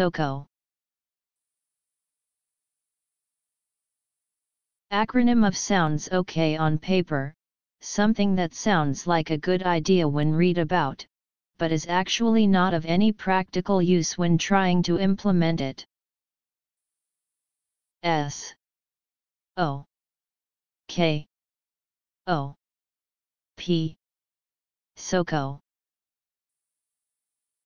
SOKOP. Acronym of sounds okay on paper, something that sounds like a good idea when read about, but is actually not of any practical use when trying to implement it. S O K O P SOKOP.